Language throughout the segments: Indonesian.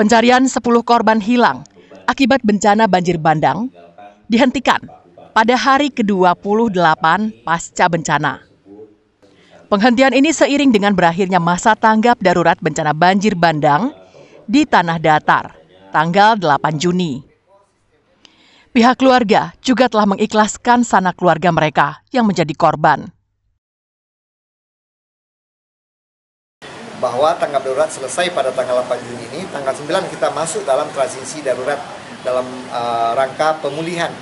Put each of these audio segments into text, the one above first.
Pencarian 10 korban hilang akibat bencana banjir bandang dihentikan pada hari ke-28 pasca bencana. Penghentian ini seiring dengan berakhirnya masa tanggap darurat bencana banjir bandang di Tanah Datar, tanggal 8 Juni. Pihak keluarga juga telah mengikhlaskan sanak keluarga mereka yang menjadi korban. Bahwa tanggap darurat selesai pada tanggal 8 Juni ini, tanggal 9 kita masuk dalam transisi darurat dalam uh, rangka pemulihan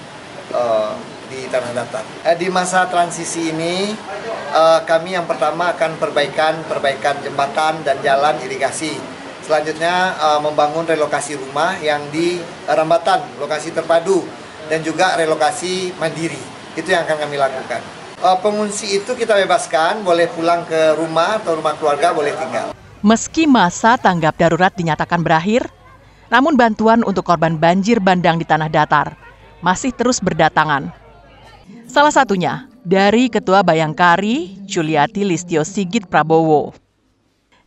uh, di tanah datar. Eh, di masa transisi ini uh, kami yang pertama akan perbaikan perbaikan jembatan dan jalan irigasi. Selanjutnya uh, membangun relokasi rumah yang di Rambatan, lokasi terpadu dan juga relokasi mandiri. Itu yang akan kami lakukan. Uh, pengungsi itu kita bebaskan, boleh pulang ke rumah atau rumah keluarga, boleh tinggal. Meski masa tanggap darurat dinyatakan berakhir, namun bantuan untuk korban banjir bandang di tanah datar masih terus berdatangan. Salah satunya dari Ketua Bayangkari, Juliati Listio Sigit Prabowo.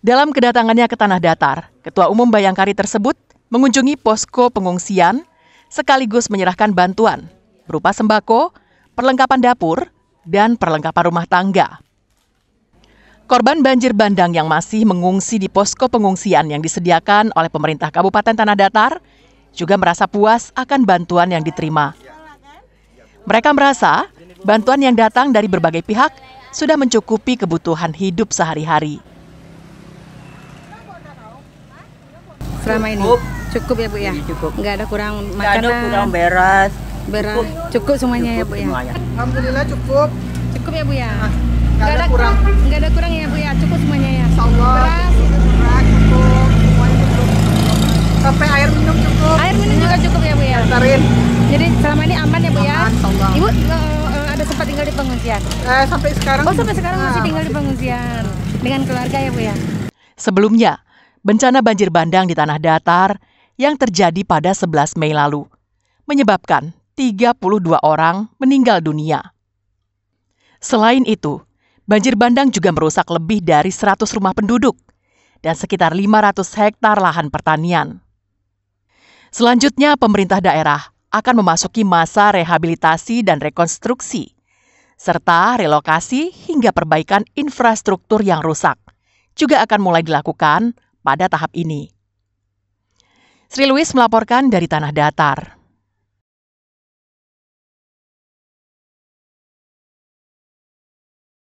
Dalam kedatangannya ke tanah datar, Ketua Umum Bayangkari tersebut mengunjungi posko pengungsian sekaligus menyerahkan bantuan berupa sembako, perlengkapan dapur, dan perlengkapan rumah tangga. Korban banjir bandang yang masih mengungsi di posko pengungsian yang disediakan oleh pemerintah Kabupaten Tanah Datar juga merasa puas akan bantuan yang diterima. Mereka merasa bantuan yang datang dari berbagai pihak sudah mencukupi kebutuhan hidup sehari-hari. Selama ini cukup, ya Bu ya? Cukup. Nggak ada kurang makanan. Nggak ada kurang beras. Beras. Cukup, cukup semuanya cukup ya Bu ya? Semuanya. Alhamdulillah cukup. Cukup ya Bu ya? Nah, nggak ada kurang. Nggak ada kurang ya Bu ya? Cukup semuanya ya? Insya Allah. Beras. Beras cukup. Semuanya cukup. Sampai air minum cukup. Air minum juga cukup ya Bu ya? Antarin. Jadi selama ini aman ya Bu ya? Aman, Allah. Ibu uh, ada sempat tinggal di pengungsian? Eh, sampai sekarang. Oh sampai sekarang masih Nah, tinggal di pengungsian dengan keluarga ya Bu ya? Sebelumnya, bencana banjir bandang di tanah datar yang terjadi pada 11 Mei lalu menyebabkan 32 orang meninggal dunia. Selain itu, banjir bandang juga merusak lebih dari 100 rumah penduduk dan sekitar 500 hektar lahan pertanian. Selanjutnya, pemerintah daerah akan memasuki masa rehabilitasi dan rekonstruksi, serta relokasi hingga perbaikan infrastruktur yang rusak juga akan mulai dilakukan pada tahap ini. Sri Luis melaporkan dari Tanah Datar.